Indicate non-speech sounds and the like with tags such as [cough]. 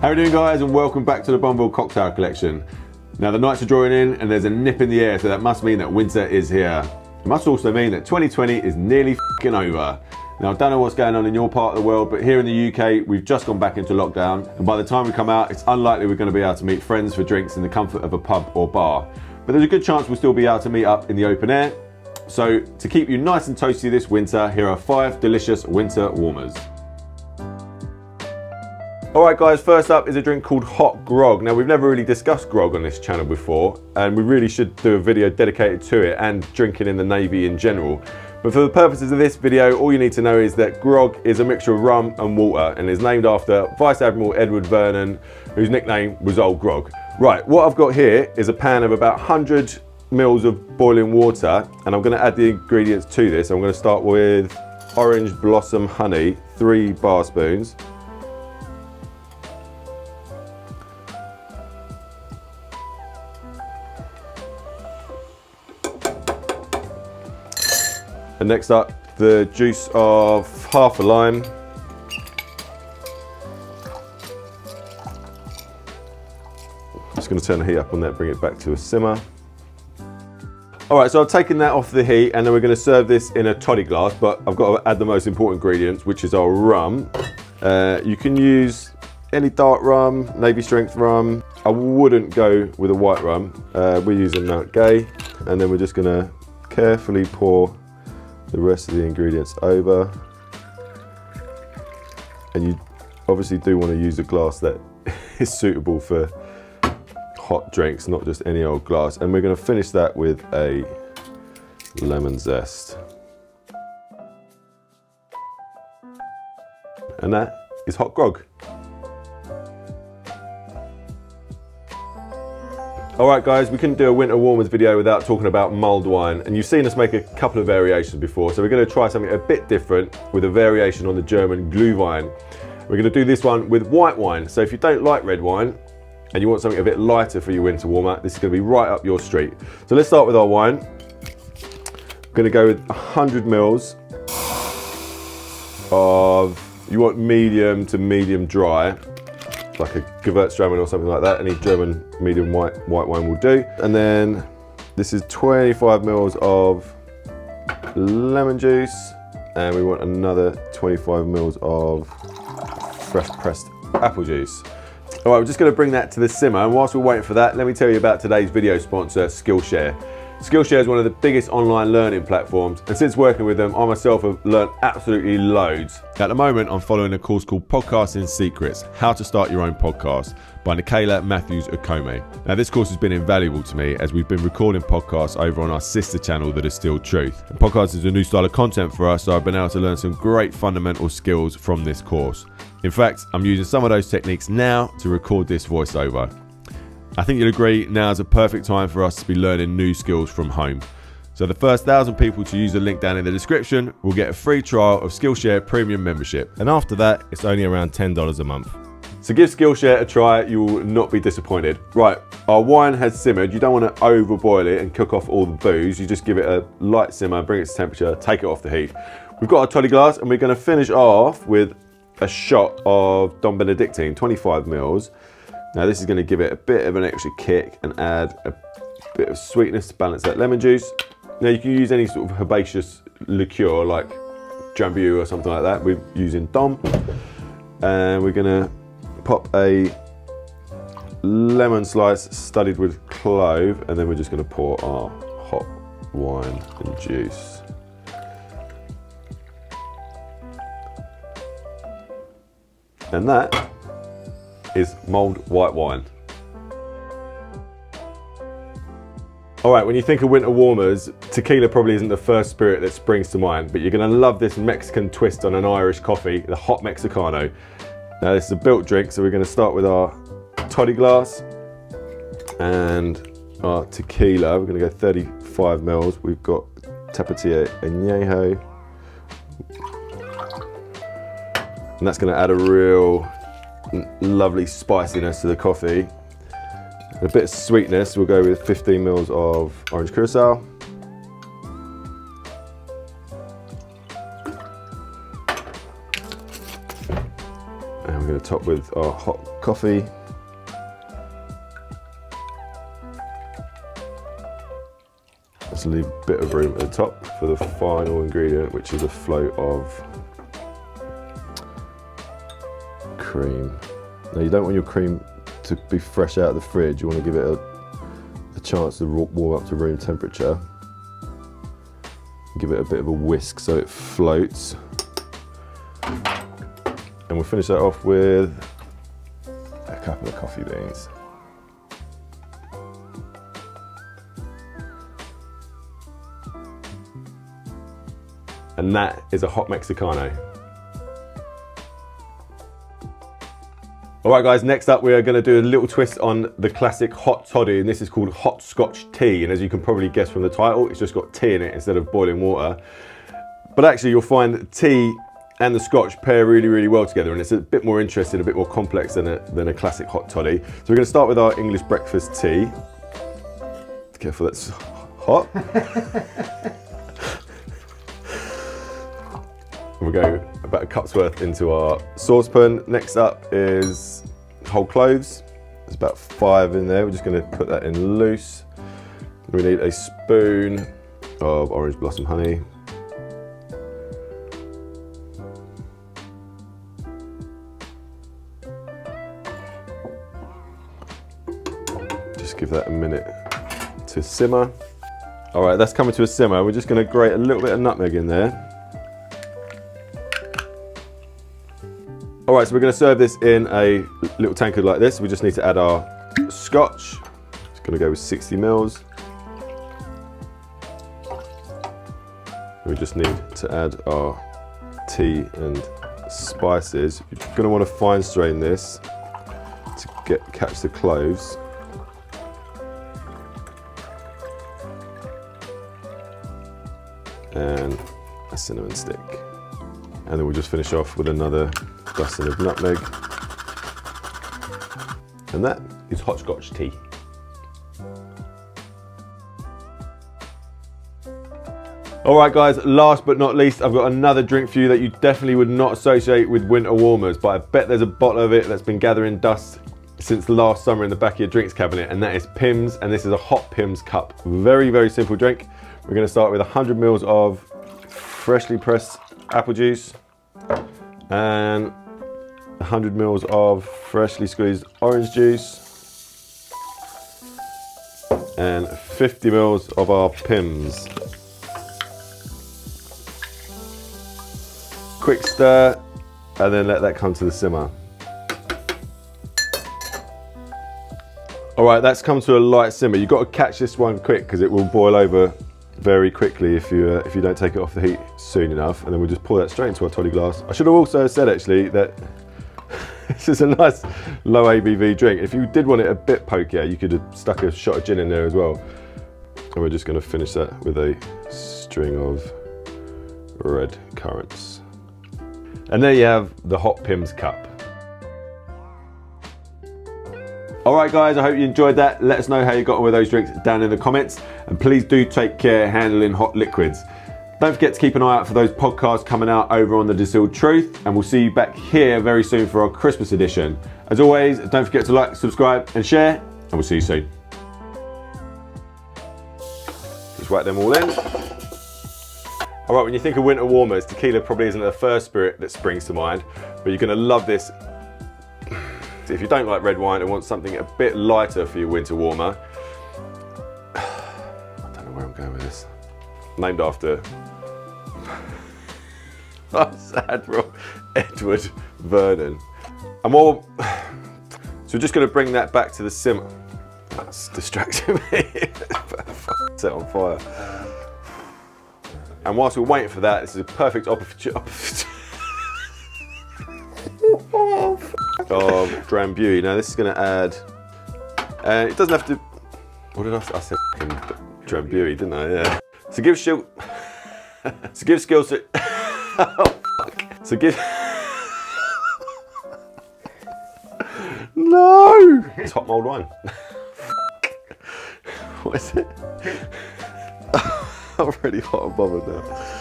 How are you doing guys and welcome back to the Bonneville Cocktail Collection. Now the nights are drawing in and there's a nip in the air so that must mean that winter is here. It must also mean that 2020 is nearly over. Now I don't know what's going on in your part of the world but here in the UK we've just gone back into lockdown and by the time we come out it's unlikely we're going to be able to meet friends for drinks in the comfort of a pub or bar. But there's a good chance we'll still be able to meet up in the open air. So to keep you nice and toasty this winter here are five delicious winter warmers. All right guys, first up is a drink called Hot Grog. Now we've never really discussed grog on this channel before and we really should do a video dedicated to it and drinking in the Navy in general. But for the purposes of this video, all you need to know is that grog is a mixture of rum and water and is named after Vice Admiral Edward Vernon, whose nickname was Old Grog. Right, what I've got here is a pan of about 100 mils of boiling water and I'm gonna add the ingredients to this. I'm gonna start with orange blossom honey, three bar spoons. And next up, the juice of half a lime. Just gonna turn the heat up on that, bring it back to a simmer. All right, so I've taken that off the heat and then we're gonna serve this in a toddy glass, but I've got to add the most important ingredients, which is our rum. Uh, you can use any dark rum, navy strength rum. I wouldn't go with a white rum. Uh, we're using Mount Gay, and then we're just gonna carefully pour the rest of the ingredients over. And you obviously do want to use a glass that [laughs] is suitable for hot drinks, not just any old glass. And we're going to finish that with a lemon zest. And that is hot grog. All right guys, we couldn't do a winter warmers video without talking about mulled wine. And you've seen us make a couple of variations before. So we're gonna try something a bit different with a variation on the German Glühwein. We're gonna do this one with white wine. So if you don't like red wine and you want something a bit lighter for your winter warmer, this is gonna be right up your street. So let's start with our wine. I'm gonna go with 100 mils of, you want medium to medium dry like a Gewürztraminer or something like that. Any German medium white, white wine will do. And then this is 25 mils of lemon juice. And we want another 25 mils of fresh pressed apple juice. All right, we're just gonna bring that to the simmer. And whilst we're waiting for that, let me tell you about today's video sponsor, Skillshare. Skillshare is one of the biggest online learning platforms, and since working with them, I myself have learned absolutely loads. At the moment, I'm following a course called Podcasting Secrets How to Start Your Own Podcast by Nicola Matthews Okome. Now, this course has been invaluable to me as we've been recording podcasts over on our sister channel the Distilled Truth. And is a new style of content for us, so I've been able to learn some great fundamental skills from this course. In fact, I'm using some of those techniques now to record this voiceover. I think you'll agree now is a perfect time for us to be learning new skills from home. So the first thousand people to use the link down in the description will get a free trial of Skillshare Premium membership. And after that, it's only around $10 a month. So give Skillshare a try, you will not be disappointed. Right, our wine has simmered. You don't want to overboil it and cook off all the booze. You just give it a light simmer, bring it to temperature, take it off the heat. We've got our toddy glass and we're going to finish off with a shot of Dom Benedictine, 25 mils. Now this is going to give it a bit of an extra kick and add a bit of sweetness to balance that lemon juice. Now you can use any sort of herbaceous liqueur like Drambuie or something like that. We're using Dom. And we're going to pop a lemon slice studded with clove and then we're just going to pour our hot wine and juice. And that is mulled white wine. All right, when you think of winter warmers, tequila probably isn't the first spirit that springs to mind, but you're gonna love this Mexican twist on an Irish coffee, the Hot Mexicano. Now this is a built drink, so we're gonna start with our toddy glass and our tequila. We're gonna go 35 mils. We've got Tapatio Añejo. And that's gonna add a real lovely spiciness to the coffee. A bit of sweetness, we'll go with 15 mils of orange curacao. And we're going to top with our hot coffee. Let's leave a bit of room at the top for the final ingredient, which is a float of cream. Now you don't want your cream to be fresh out of the fridge. You want to give it a, a chance to warm up to room temperature. Give it a bit of a whisk so it floats. And we'll finish that off with a couple of coffee beans. And that is a hot Mexicano. All right guys, next up we are gonna do a little twist on the classic hot toddy and this is called hot scotch tea. And as you can probably guess from the title, it's just got tea in it instead of boiling water. But actually you'll find tea and the Scotch pair really, really well together and it's a bit more interesting, a bit more complex than a, than a classic hot toddy. So we're gonna start with our English breakfast tea. Careful, that's hot. [laughs] we'll go about a cup's worth into our saucepan. Next up is whole cloves. There's about five in there. We're just gonna put that in loose. We need a spoon of orange blossom honey. Just give that a minute to simmer. All right, that's coming to a simmer. We're just gonna grate a little bit of nutmeg in there. All right, so we're gonna serve this in a little tankard like this. We just need to add our scotch. It's gonna go with 60 mils. We just need to add our tea and spices. You're gonna wanna fine strain this to get catch the cloves. and a cinnamon stick. And then we'll just finish off with another dusting of nutmeg. And that is hot scotch tea. All right guys, last but not least, I've got another drink for you that you definitely would not associate with winter warmers, but I bet there's a bottle of it that's been gathering dust since last summer in the back of your drinks cabinet, and that is Pimm's, and this is a hot Pimm's cup. Very, very simple drink. We're gonna start with 100 mils of freshly pressed apple juice and 100 mils of freshly squeezed orange juice and 50 mils of our Pimm's. Quick stir and then let that come to the simmer. All right, that's come to a light simmer. You've got to catch this one quick because it will boil over very quickly if you uh, if you don't take it off the heat soon enough and then we'll just pour that straight into our toddy glass. I should have also said actually that this is a nice low ABV drink. If you did want it a bit pokier you could have stuck a shot of gin in there as well. And we're just going to finish that with a string of red currants. And there you have the Hot Pimm's Cup. All right, guys, I hope you enjoyed that. Let us know how you got on with those drinks down in the comments. And please do take care handling hot liquids. Don't forget to keep an eye out for those podcasts coming out over on the Distilled Truth. And we'll see you back here very soon for our Christmas edition. As always, don't forget to like, subscribe, and share. And we'll see you soon. Just whack them all in. All right, when you think of winter warmers, tequila probably isn't the first spirit that springs to mind, but you're gonna love this if you don't like red wine and want something a bit lighter for your winter warmer, [sighs] I don't know where I'm going with this. Named after Admiral Edward Vernon. And while, so we're just going to bring that back to the simmer. That's distracting me. Set on fire. And whilst we're waiting for that, this is a perfect opportunity [laughs] of Drambuie. Now this is going to add, uh, it doesn't have to, what did I say? I said Drambuie, didn't I? Yeah. So give skill, [laughs] so give skills to, oh, fuck. so give, [laughs] no! Top mold wine. [laughs] what is it? [laughs] I'm really hot and bothered now.